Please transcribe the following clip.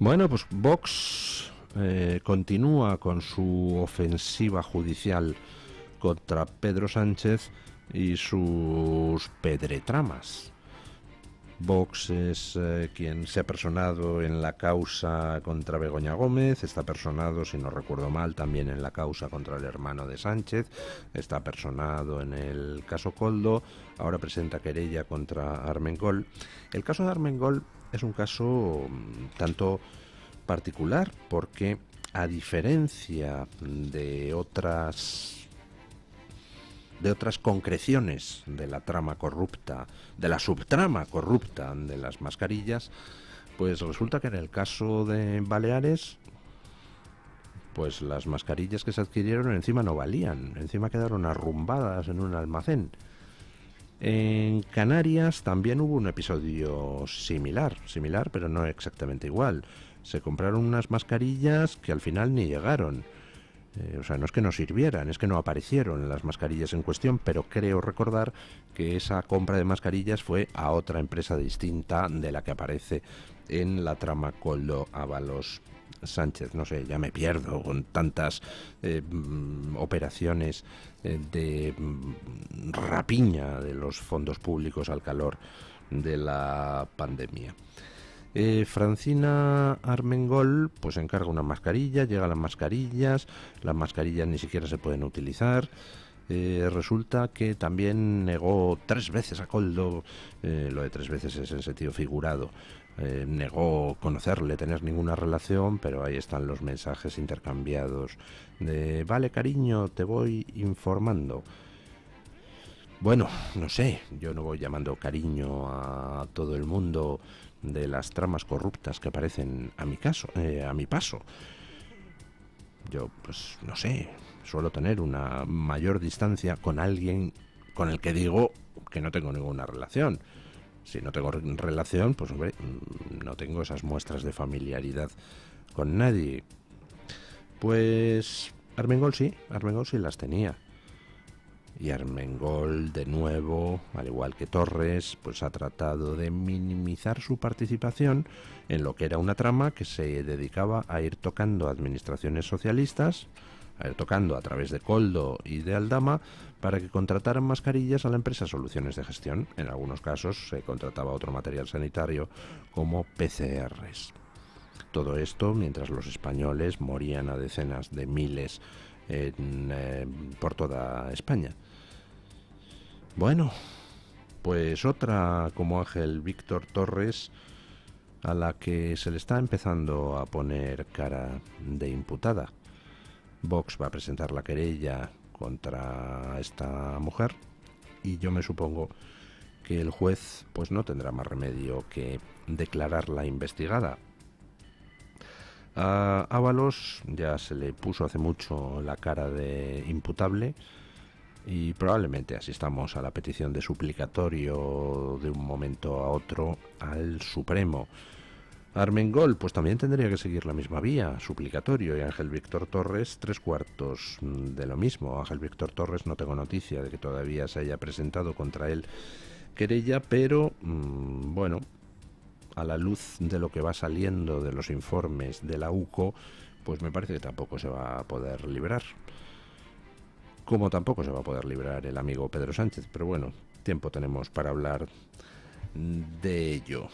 Bueno, pues Vox eh, continúa con su ofensiva judicial contra Pedro Sánchez y sus pedretramas. Vox es eh, quien se ha personado en la causa contra Begoña Gómez, está personado, si no recuerdo mal, también en la causa contra el hermano de Sánchez, está personado en el caso Coldo, ahora presenta querella contra Armengol. El caso de Armengol es un caso mm, tanto particular porque a diferencia de otras de otras concreciones de la trama corrupta, de la subtrama corrupta de las mascarillas, pues resulta que en el caso de Baleares, pues las mascarillas que se adquirieron encima no valían, encima quedaron arrumbadas en un almacén. En Canarias también hubo un episodio similar, similar pero no exactamente igual. Se compraron unas mascarillas que al final ni llegaron eh, o sea, no es que no sirvieran, es que no aparecieron las mascarillas en cuestión, pero creo recordar que esa compra de mascarillas fue a otra empresa distinta de la que aparece en la trama Coldo Ábalos Sánchez. No sé, ya me pierdo con tantas eh, mm, operaciones eh, de mm, rapiña de los fondos públicos al calor de la pandemia. Eh, Francina Armengol pues encarga una mascarilla, llegan las mascarillas, las mascarillas ni siquiera se pueden utilizar. Eh, resulta que también negó tres veces a Coldo, eh, lo de tres veces es en sentido figurado, negó conocerle, tener ninguna relación, pero ahí están los mensajes intercambiados de, vale cariño, te voy informando. Bueno, no sé, yo no voy llamando cariño a todo el mundo de las tramas corruptas que aparecen a mi caso, eh, a mi paso. Yo, pues, no sé, suelo tener una mayor distancia con alguien con el que digo que no tengo ninguna relación. Si no tengo relación, pues hombre, mm, no tengo esas muestras de familiaridad con nadie. Pues Armengol sí, Armengol sí las tenía y Armengol de nuevo, al igual que Torres, pues ha tratado de minimizar su participación en lo que era una trama que se dedicaba a ir tocando administraciones socialistas, a ir tocando a través de Coldo y de Aldama para que contrataran mascarillas a la empresa Soluciones de Gestión. En algunos casos se contrataba otro material sanitario como PCRs. Todo esto mientras los españoles morían a decenas de miles eh, por toda España. Bueno, pues otra como Ángel Víctor Torres, a la que se le está empezando a poner cara de imputada. Vox va a presentar la querella contra esta mujer y yo me supongo que el juez pues no tendrá más remedio que declararla investigada. A Ábalos ya se le puso hace mucho la cara de imputable y probablemente asistamos a la petición de suplicatorio de un momento a otro al Supremo. Armengol, pues también tendría que seguir la misma vía, suplicatorio, y Ángel Víctor Torres, tres cuartos de lo mismo. Ángel Víctor Torres no tengo noticia de que todavía se haya presentado contra él querella, pero mm, bueno, a la luz de lo que va saliendo de los informes de la UCO, pues me parece que tampoco se va a poder librar como tampoco se va a poder librar el amigo Pedro Sánchez, pero bueno, tiempo tenemos para hablar de ello.